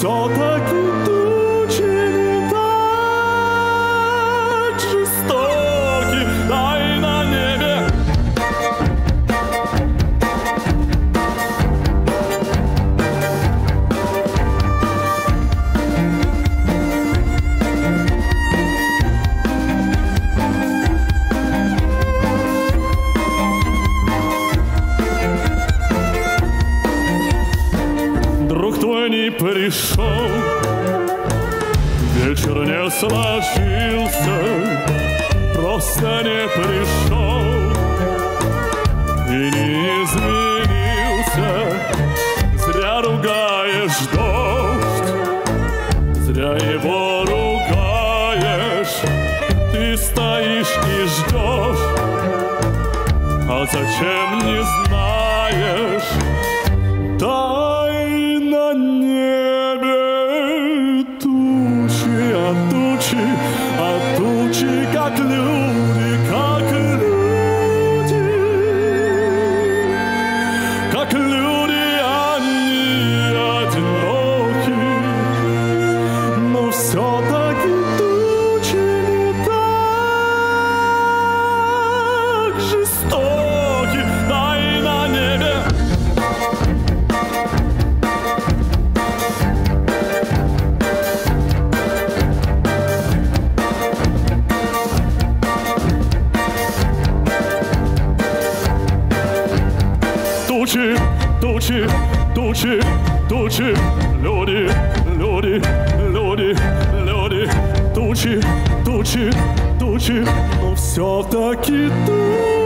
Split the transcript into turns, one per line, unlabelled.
все-таки тучи не пришел, вечер не сложился, просто не пришел и не изменился. Зря ругаешь дождь, зря его ругаешь, ты стоишь и ждешь, а зачем не знаешь? Дай тучи, а тучи, а тучи, как люди, тучи, тучи, тучи, тучи, люди, люди, люди, люди, тучи, тучи, тучи, но все-таки тучи.